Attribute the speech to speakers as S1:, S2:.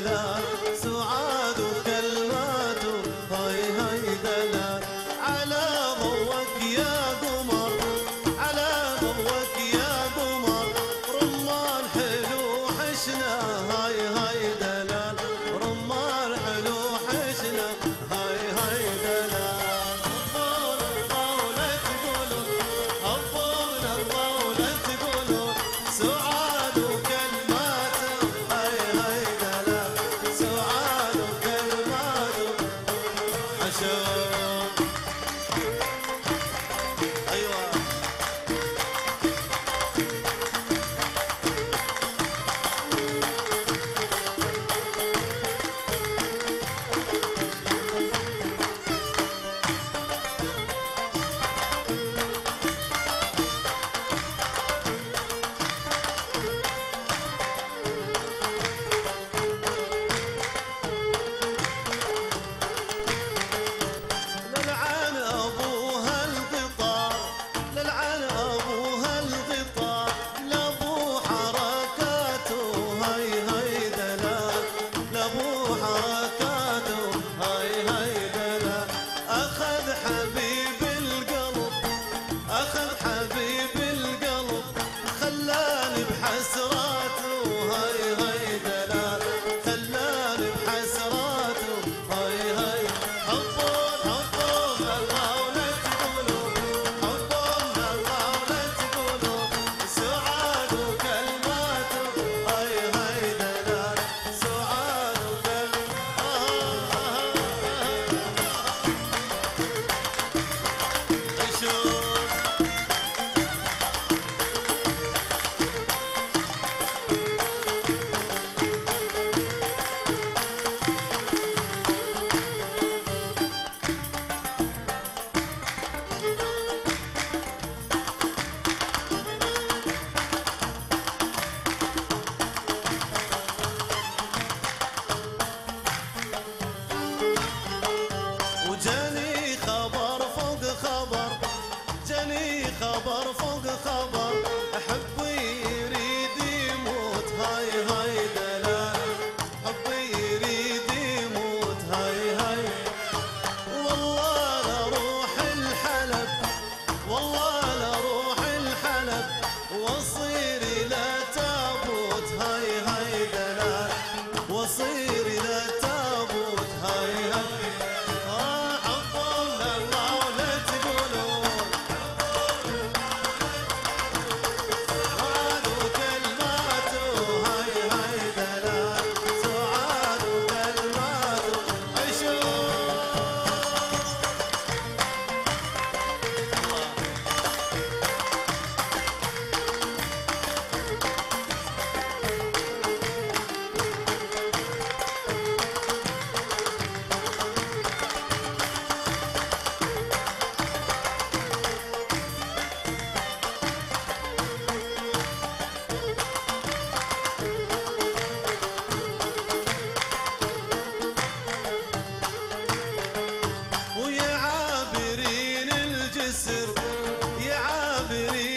S1: دلا سعاد كلمات هاي هاي دلا. على ضوك يا قمر على ضوك يا قمر. رمال حلو حشناها Kafirin